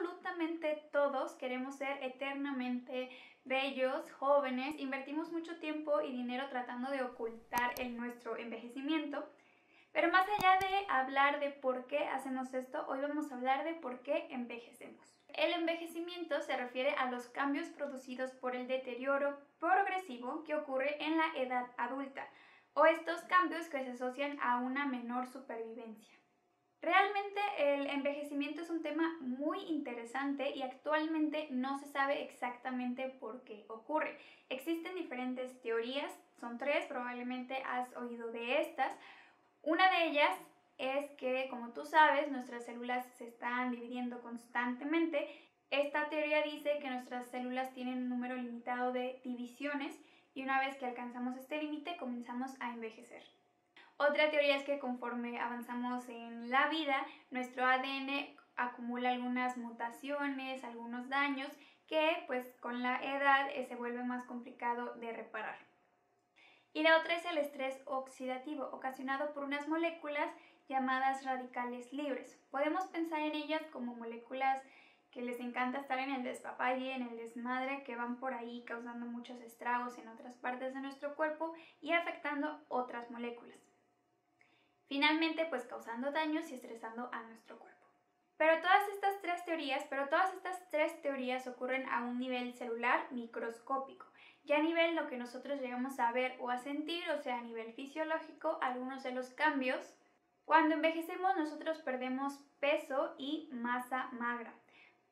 absolutamente todos queremos ser eternamente bellos, jóvenes, invertimos mucho tiempo y dinero tratando de ocultar nuestro envejecimiento. Pero más allá de hablar de por qué hacemos esto, hoy vamos a hablar de por qué envejecemos. El envejecimiento se refiere a los cambios producidos por el deterioro progresivo que ocurre en la edad adulta, o estos cambios que se asocian a una menor supervivencia. Realmente el envejecimiento es un tema muy interesante y actualmente no se sabe exactamente por qué ocurre. Existen diferentes teorías, son tres, probablemente has oído de estas. Una de ellas es que, como tú sabes, nuestras células se están dividiendo constantemente. Esta teoría dice que nuestras células tienen un número limitado de divisiones y una vez que alcanzamos este límite comenzamos a envejecer. Otra teoría es que conforme avanzamos en la vida, nuestro ADN acumula algunas mutaciones, algunos daños que pues con la edad eh, se vuelve más complicado de reparar. Y la otra es el estrés oxidativo, ocasionado por unas moléculas llamadas radicales libres. Podemos pensar en ellas como moléculas que les encanta estar en el despapalle, en el desmadre, que van por ahí causando muchos estragos en otras partes de nuestro cuerpo y afectando otras moléculas finalmente pues causando daños y estresando a nuestro cuerpo. Pero todas estas tres teorías, pero todas estas tres teorías ocurren a un nivel celular microscópico, ya a nivel lo que nosotros llegamos a ver o a sentir, o sea, a nivel fisiológico, algunos de los cambios. Cuando envejecemos nosotros perdemos peso y masa magra,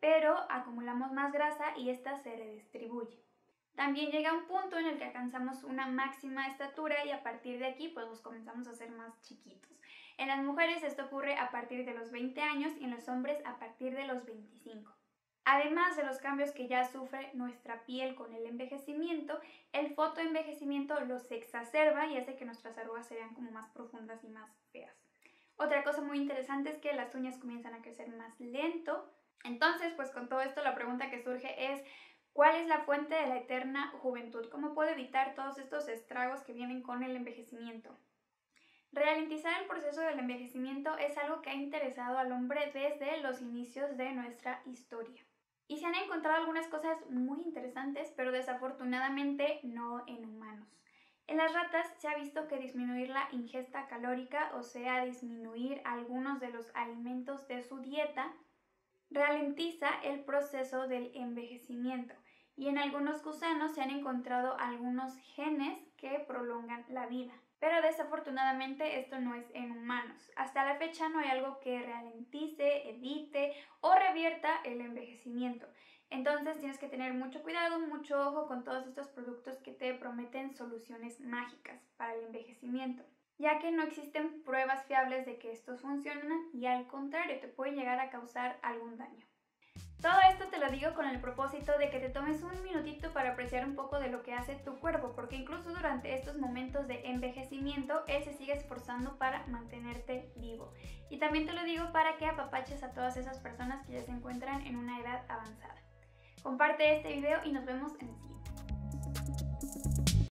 pero acumulamos más grasa y esta se redistribuye. También llega un punto en el que alcanzamos una máxima estatura y a partir de aquí pues nos comenzamos a ser más chiquitos. En las mujeres esto ocurre a partir de los 20 años y en los hombres a partir de los 25. Además de los cambios que ya sufre nuestra piel con el envejecimiento, el fotoenvejecimiento los exacerba y hace que nuestras arrugas sean como más profundas y más feas. Otra cosa muy interesante es que las uñas comienzan a crecer más lento. Entonces, pues con todo esto la pregunta que surge es ¿Cuál es la fuente de la eterna juventud? ¿Cómo puedo evitar todos estos estragos que vienen con el envejecimiento? Ralentizar el proceso del envejecimiento es algo que ha interesado al hombre desde los inicios de nuestra historia. Y se han encontrado algunas cosas muy interesantes, pero desafortunadamente no en humanos. En las ratas se ha visto que disminuir la ingesta calórica, o sea, disminuir algunos de los alimentos de su dieta, ralentiza el proceso del envejecimiento y en algunos gusanos se han encontrado algunos genes que prolongan la vida. Pero desafortunadamente esto no es en humanos. Hasta la fecha no hay algo que ralentice, evite o revierta el envejecimiento. Entonces tienes que tener mucho cuidado, mucho ojo con todos estos productos que te prometen soluciones mágicas para el envejecimiento, ya que no existen pruebas fiables de que estos funcionan y al contrario te pueden llegar a causar algún daño. Todo esto te lo digo con el propósito de que te tomes un minutito para apreciar un poco de lo que hace tu cuerpo, porque incluso durante estos momentos de envejecimiento, él se sigue esforzando para mantenerte vivo. Y también te lo digo para que apapaches a todas esas personas que ya se encuentran en una edad avanzada. Comparte este video y nos vemos en el siguiente.